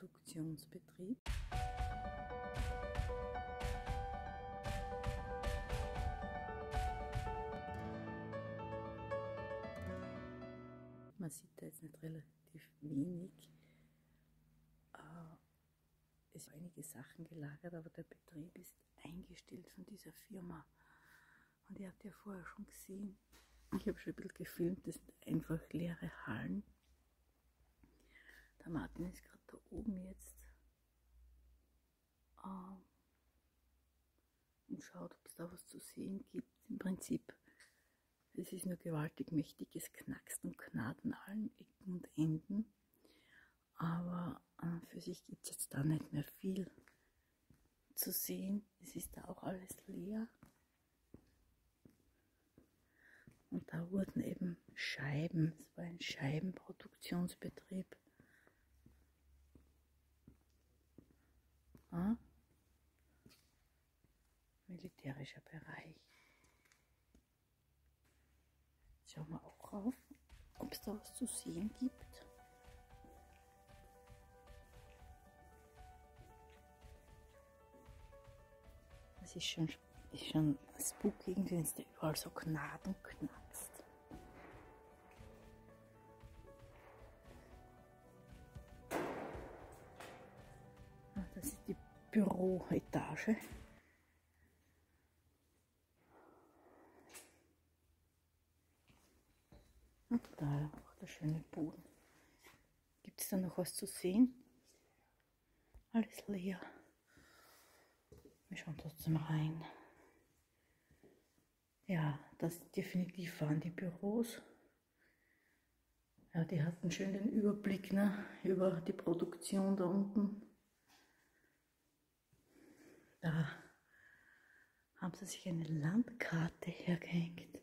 Scheibenproduktionsbetrieb. Man sieht da jetzt nicht relativ wenig. Äh, es sind einige Sachen gelagert, aber der Betrieb ist eingestellt von dieser Firma. Und ihr habt ja vorher schon gesehen, ich habe schon ein bisschen gefilmt, das sind einfach leere Hallen. Der Martin ist gerade da oben jetzt äh, und schaut, ob es da was zu sehen gibt. Im Prinzip, es ist nur gewaltig mächtiges Knackst und Knarrt an allen Ecken und Enden. Aber äh, für sich gibt es jetzt da nicht mehr viel zu sehen. Es ist da auch alles leer. Und da wurden eben Scheiben, es war ein Scheibenproduktionsbetrieb. Ja? Militärischer Bereich. Schauen wir auch rauf, ob es da was zu sehen gibt. Das ist schon, ist schon spooky, wenn es da überall so knarrt und knackst. Büroetage. Und da auch der schöne Boden. Gibt es da noch was zu sehen? Alles leer. Wir schauen trotzdem rein. Ja, das definitiv waren die Büros. Ja, die hatten schön den Überblick ne, über die Produktion da unten. Da haben sie sich eine Landkarte hergehängt.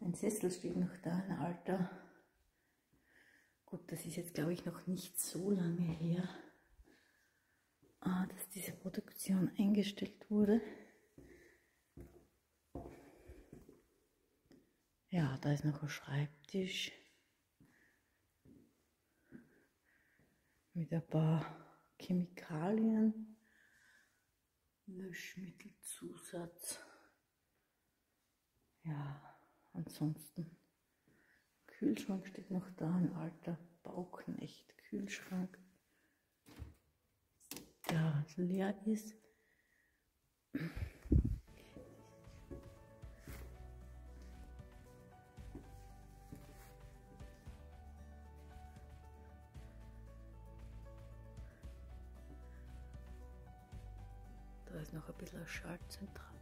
Ein Sessel steht noch da, ein alter. Gut, das ist jetzt glaube ich noch nicht so lange her ah, dass diese Produktion eingestellt wurde. Ja, da ist noch ein Schreibtisch mit ein paar Chemikalien, Löschmittelzusatz. Ja, ansonsten Kühlschrank steht noch da, ein alter Bauknecht Kühlschrank ja, leer ist. Ist noch ein bisschen Schaltzentral.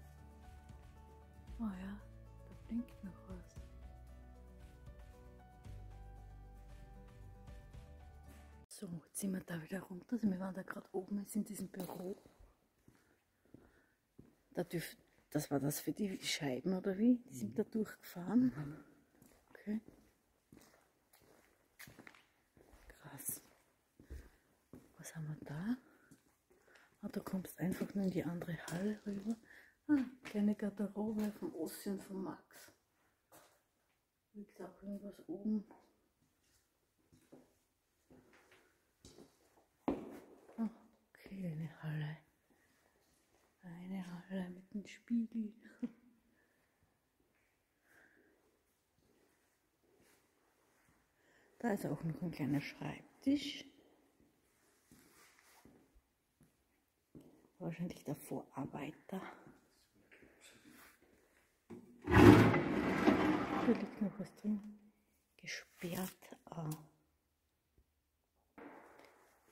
Oh ja, da blinkt noch was. So, jetzt sind wir da wieder runter. Also wir waren da gerade oben jetzt in diesem Büro. Da dürft, das war das für die Scheiben oder wie? Die sind da durchgefahren. Okay. Krass. Was haben wir da? Ah, da kommst einfach nur in die andere Halle rüber. Ah, kleine Garderobe vom Ossi und vom Max. Liegt auch irgendwas oben. Okay, eine Halle. Eine Halle mit einem Spiegel. Da ist auch noch ein kleiner Schreibtisch. Wahrscheinlich der Vorarbeiter. Da liegt noch was drin. Gesperrt. Ah.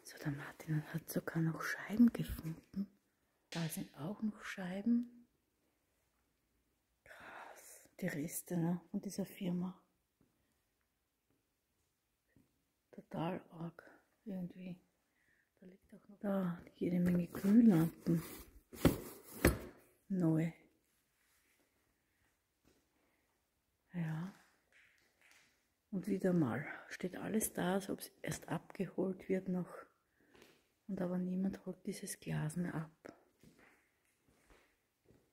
So, der Martin hat sogar noch Scheiben gefunden. Da sind auch noch Scheiben. Krass. Die Reste ne, von dieser Firma. Total arg. Irgendwie. Da liegt auch noch da jede Menge Glühlampen. Neu. Ja. Und wieder mal steht alles da, als ob es erst abgeholt wird noch. Und aber niemand holt dieses Glas mehr ab.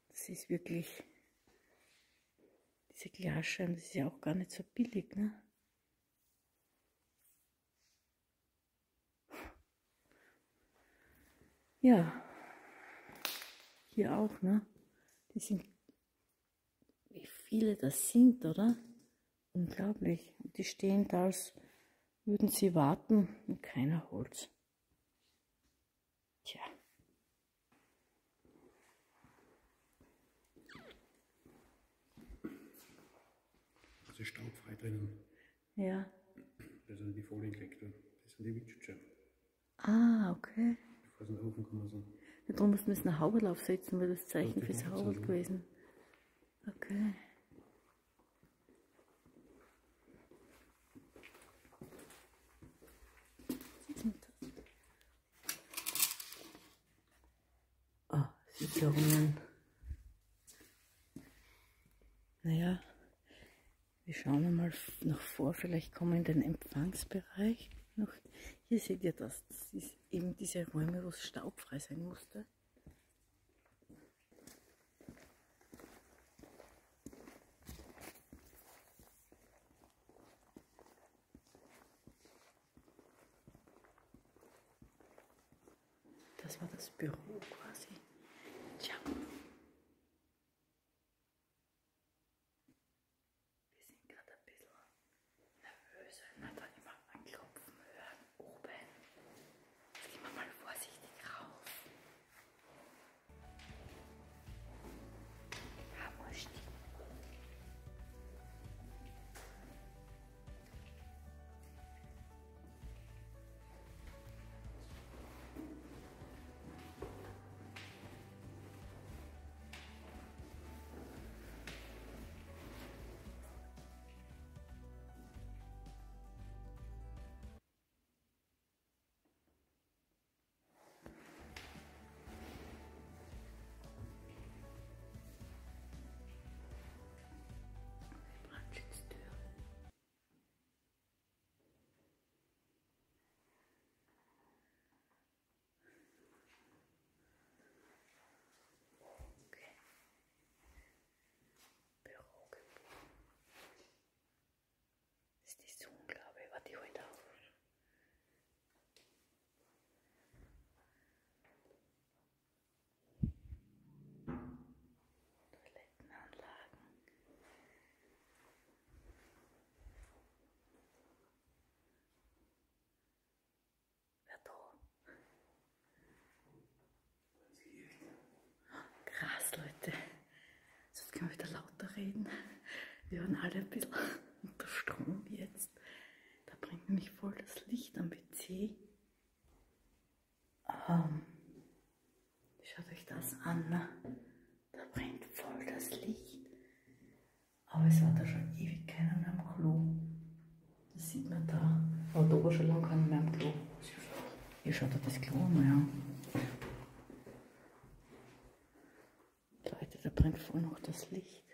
Das ist wirklich, diese Glasscheiben, das ist ja auch gar nicht so billig, ne? Ja, hier auch, ne? Die sind, wie viele das sind, oder? Unglaublich. Und die stehen da, als würden sie warten und keiner holt's. Tja. Also staubfrei drinnen. Ja. Da sind die Folien gelegt. Das sind die Witschetscher. Ah, okay. In den Ofen kommen sind. Ja, darum mussten wir es nach Haubel aufsetzen, weil das Zeichen Okay, fürs so. gewesen. Okay. Das? Ah, Sicherungen. Naja, wir schauen mal noch vor, vielleicht kommen wir in den Empfangsbereich. Noch. Hier seht ihr das. Das ist eben diese Räume, wo es staubfrei sein musste. Das war das Büro quasi. Reden. Wir waren alle ein bisschen unter Strom jetzt. Da bringt nämlich voll das Licht am PC. Ähm, schaut euch das an. Ne? Da brennt voll das Licht. Aber es war da schon ewig keiner mehr am Klo. Das sieht man da. Aber da war schon lange keiner mehr am Klo. Ihr schaut euch das Klo an. Leute, da brennt voll noch das Licht.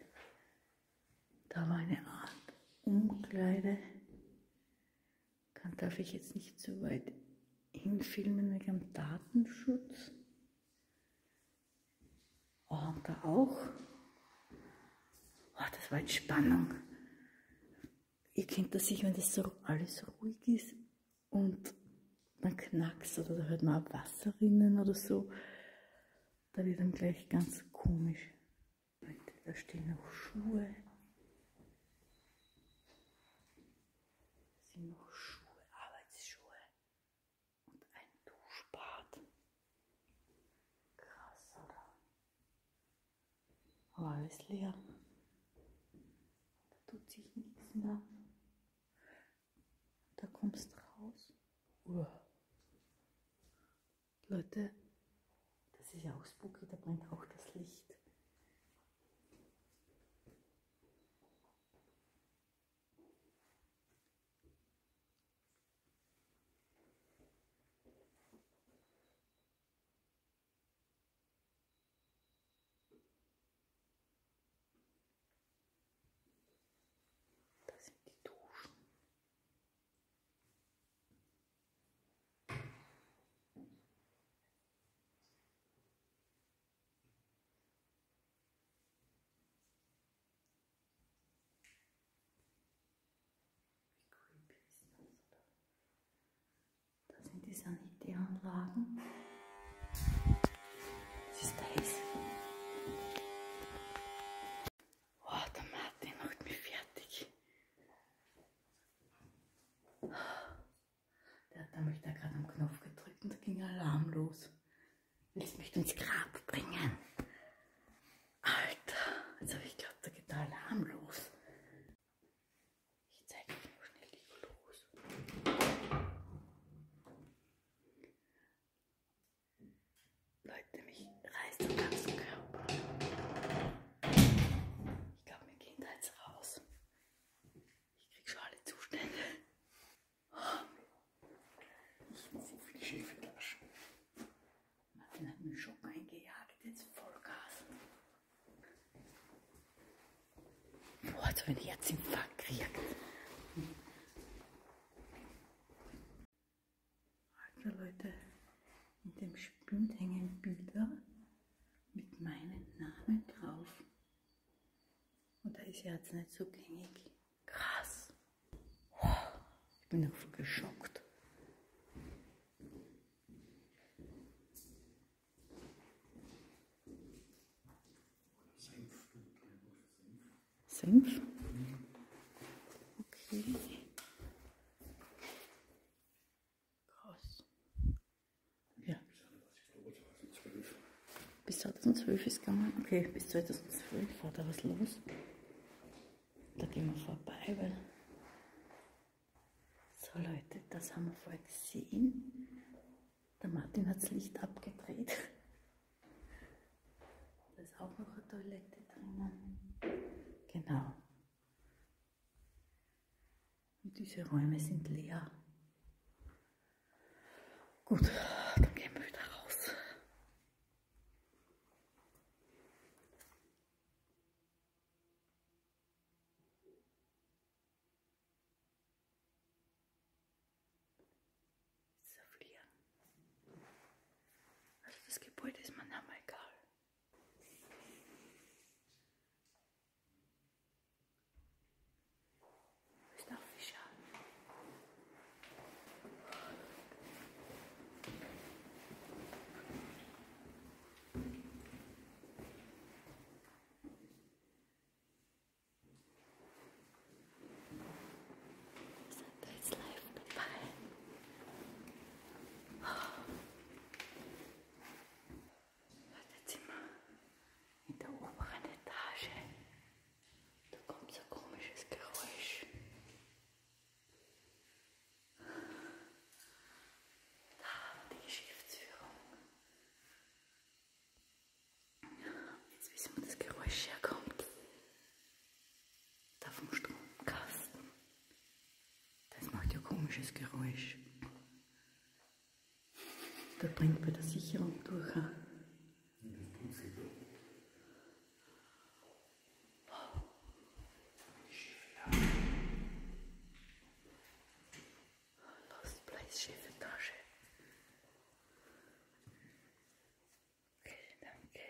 Da war eine Art Umkleide. Kann, darf ich jetzt nicht so weit hinfilmen wegen dem Datenschutz. Oh, und da auch. Oh, das war jetzt Spannung. Ihr kennt das sicher, wenn das so alles ruhig ist und man knackst oder da hört man auch Wasser rinnen oder so. Da wird dann gleich ganz komisch. Da stehen noch Schuhe. Da sind noch Schuhe, Arbeitsschuhe und ein Duschbad. Krass, oder? Aber alles leer. Da tut sich nichts mehr. Da kommst raus. Uah. Leute, das ist ja auch spooky, da brennt auch das Licht. Da sind die Duschen. Wie creepy ist das, oder? Da sind die Sanitäranlagen. ich da gerade am Knopf gedrückt und da ging Alarm los. Willst du mich ins Grab bringen? Alter, also ich glaube, da geht der Alarm los. Ich zeige euch noch schnell die los. Leute, mich reißt am ganzen Körper. Ich glaube, wir gehen da jetzt raus. Ich krieg schon alle Zustände. Das war so viel Schäfertaschen. Martin hat mir einen Schock eingejagt, jetzt Vollgas. Als wenn ich Herzinfarkt kriegt. Alter Leute, in dem Spind hängen Bilder mit meinem Namen drauf. Und da ist ja jetzt nicht so gängig. Krass. Ich bin einfach geschockt. Senf. Senf? Okay. Krass. Ja, bis 2012 ist gegangen. Okay, bis 2012 war da was los. Da gehen wir vorbei, weil. So Leute, das haben wir vorher gesehen. Der Martin hat das Licht abgedreht. Da ist auch noch eine Toilette drinnen. Genau. Und diese Räume sind leer. Gut, dann gehen wir wieder raus. So viel hier. Also das Gebäude ist mir nicht mehr egal. Ist auch Fischer. Seid ihr jetzt live dabei? Jetzt sind wir in der oberen Etage. Da kommt so ein komisches Geräusch. Da, die Geschäftsführung. Jetzt wissen wir, wo das Geräusch herkommt. Da vom Stromkasten. Das macht ja komisches Geräusch. Da bringt bei der Sicherung durch. ah. Lost Place Chefetage. Okay, danke.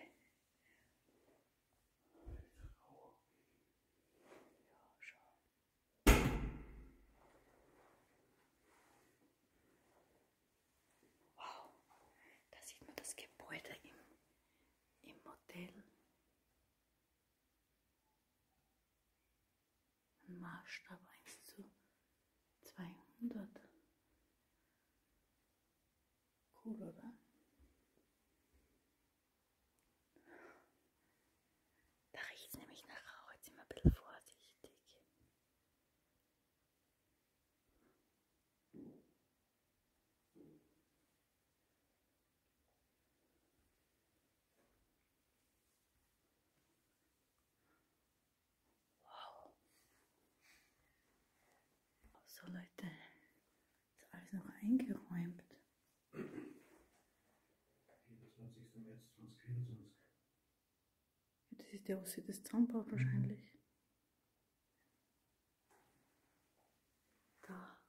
Ja, schon. Wow, da sieht man das Gebäude im, im Modell. Ein Maßstab 1 zu 200. Cool, oder? Da riecht es nämlich nach Rauch. Jetzt sind wir ein bisschen vorsichtig. Wow. So Leute, ist alles noch eingeräumt. 24. März 2024. Das ist der Ossi des Zaunbaut wahrscheinlich. Da.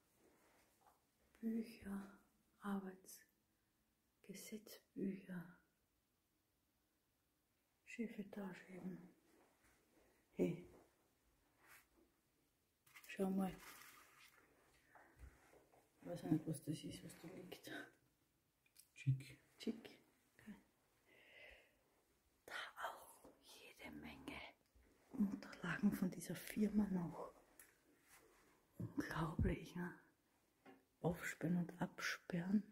Bücher, Arbeitsgesetzbücher. Chefetage eben. Hey. Schau mal. Ich weiß nicht, was das ist, was da liegt. Schick. Schick. Okay. Da auch jede Menge Unterlagen von dieser Firma noch. Unglaublich, ne? aufsperren und absperren.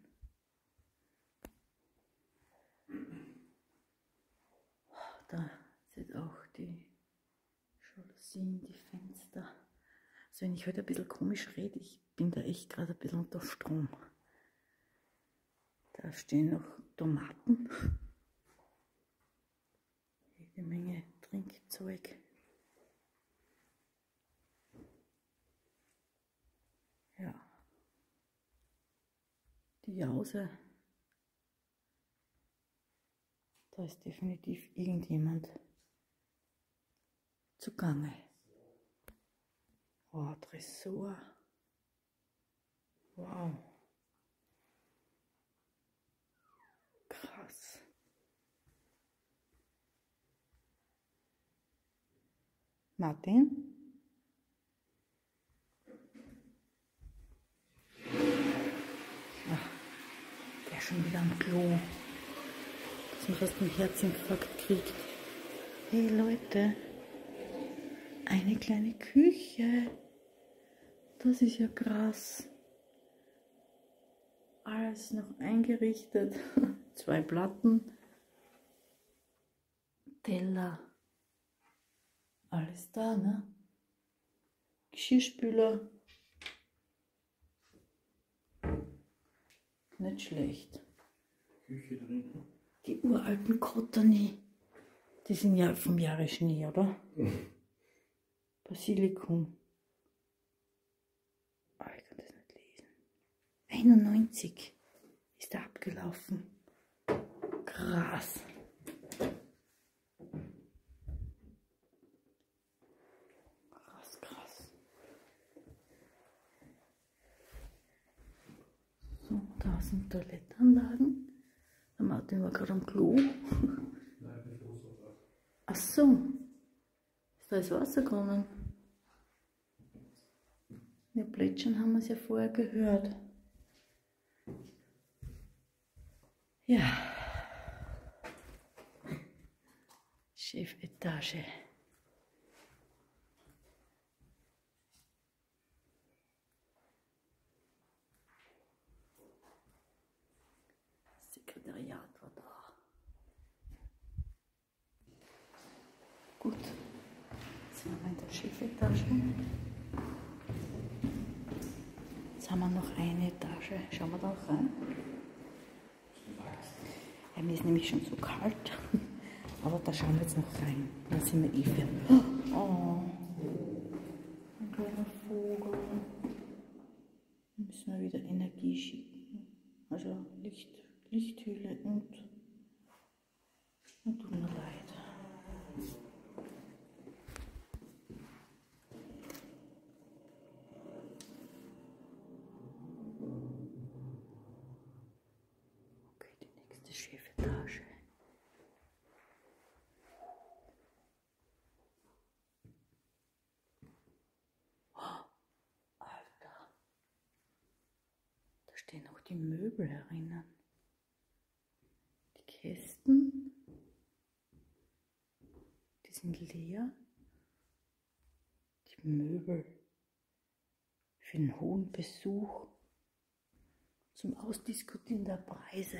Da sind auch die Jalousien, die Fenster. Also wenn ich heute ein bisschen komisch rede, ich bin da echt gerade ein bisschen unter Strom. Da stehen noch Tomaten. Jede Menge Trinkzeug. Ja. Die Jause. Da ist definitiv irgendjemand zugange. Oh, Tresor. Wow. Krass. Martin? Ach, der schon wieder am Klo. Dass man fast einen Herzinfarkt kriegt. Hey Leute, eine kleine Küche. Das ist ja krass. Alles noch eingerichtet. Zwei Platten. Teller. Alles da, ne? Geschirrspüler. Nicht schlecht. Küche drin. Die uralten Kotani. Die sind ja vom Jahre Schnee, oder? Basilikum. Ah, ich kann das nicht lesen. 91 ist er abgelaufen. Krass. Krass, krass. So, da sind Toilettenanlagen. Der Martin war gerade am Klo. Nein. Ach so. Ist da ist Wasser gekommen? Ja, plätschern haben wir es ja vorher gehört. Ja. Chefetage. Sekretariat war da. Gut. Jetzt sind wir in der Chefetage. Jetzt haben wir noch eine Etage. Schauen wir da rein. Ja, mir ist nämlich schon so kalt. Aber da schauen wir jetzt noch rein. Da sind wir eh für. Oh, ein kleiner Vogel. Müssen wir wieder Energie schicken. Also Licht, Lichthülle und. Und tut mir leid. Okay, die nächste Chefetage. Oh, Alter. Da stehen noch die Möbel herinnen. Die Kästen. Die sind leer. Die Möbel. Für einen hohen Besuch zum Ausdiskutieren der Preise.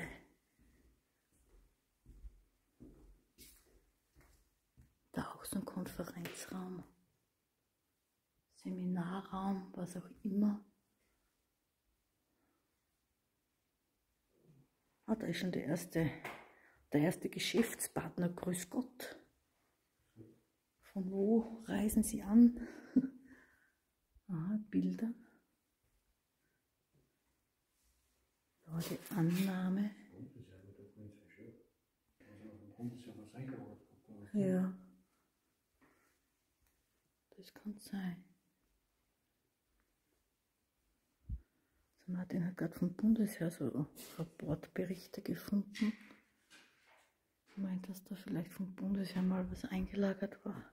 Da auch so ein Konferenzraum, Seminarraum, was auch immer. Ah, da ist schon der erste, der erste Geschäftspartner, grüß Gott. Von wo reisen Sie an? Aha, Bilder. Da die Annahme. Ja. Das kann sein. Martin hat gerade vom Bundesheer so Rapportberichte gefunden. Meint, dass da vielleicht vom Bundesheer mal was eingelagert war.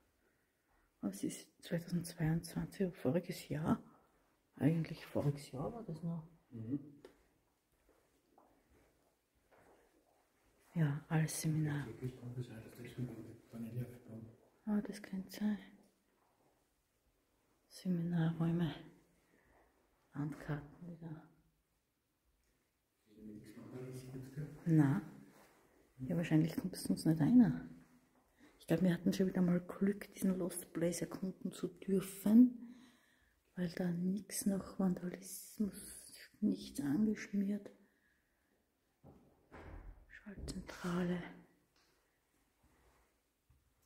Aber es ist 2022, voriges Jahr. Eigentlich voriges Jahr war das noch. Mhm. Ja, alles Seminar. Ah, das könnte sein. Seminarräume. Landkarten wieder. Na, ja, wahrscheinlich kommt es uns nicht einer. Ich glaube, wir hatten schon wieder mal Glück, diesen Lost Place erkunden zu dürfen, weil da nichts noch Vandalismus, nichts angeschmiert. Schaltzentrale.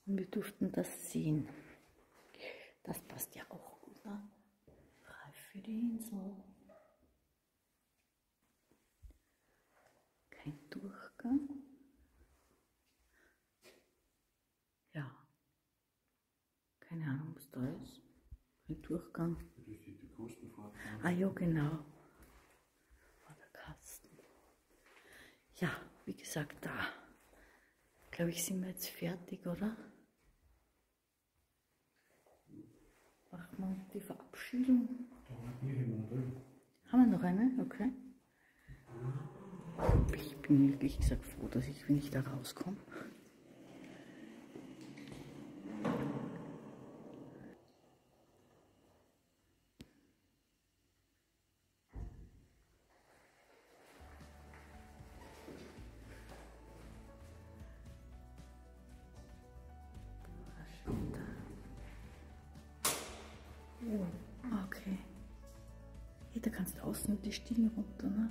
Und wir durften das sehen. Das passt ja auch gut, ne? Für die Insel. Kein Durchgang. Ja. Keine Ahnung, was da ist. Ein Durchgang. Ah ja, genau. War der Kasten. Ja, wie gesagt, da. Glaube ich, sind wir jetzt fertig, oder? Macht man die Verabschiedung? Haben wir noch eine? Okay. Ich bin wirklich gesagt froh, dass ich, wenn ich da rauskomme. Da kannst du außen die Stiegen runter, ne?